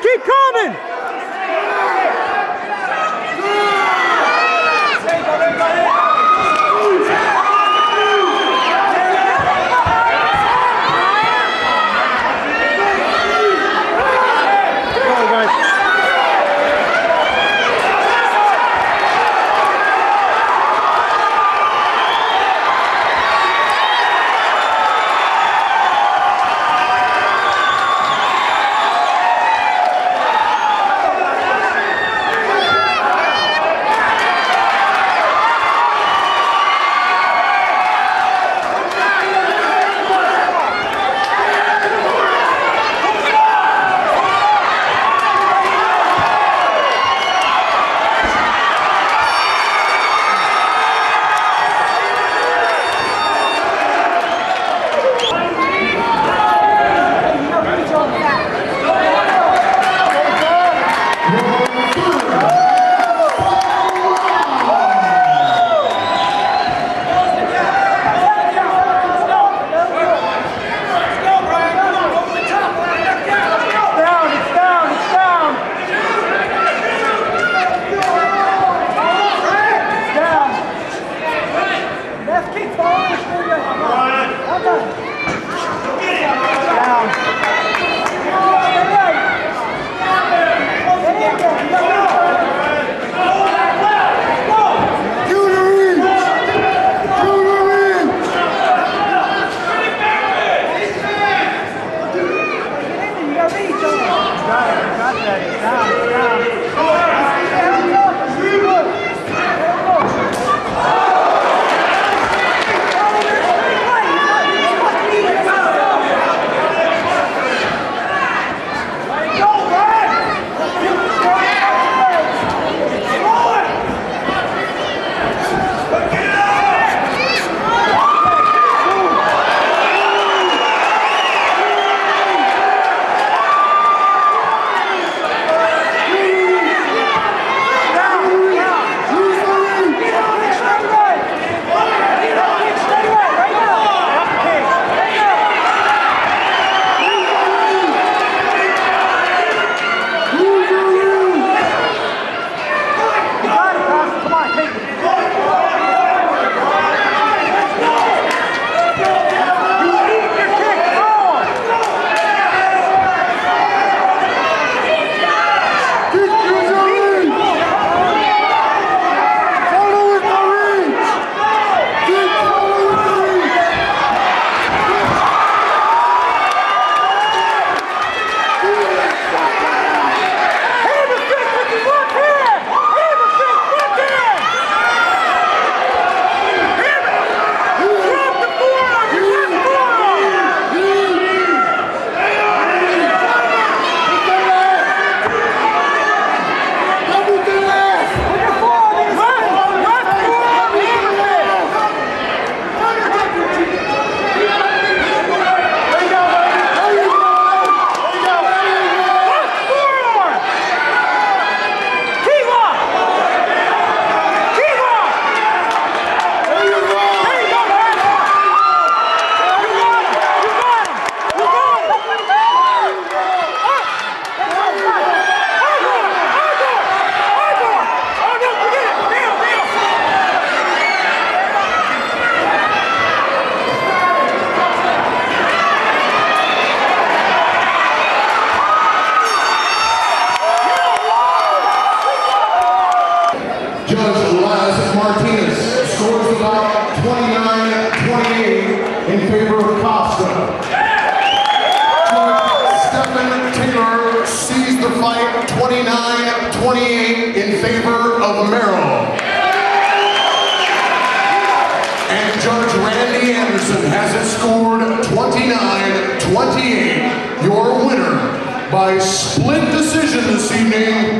keep coming. By split decision this evening,